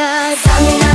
Tell me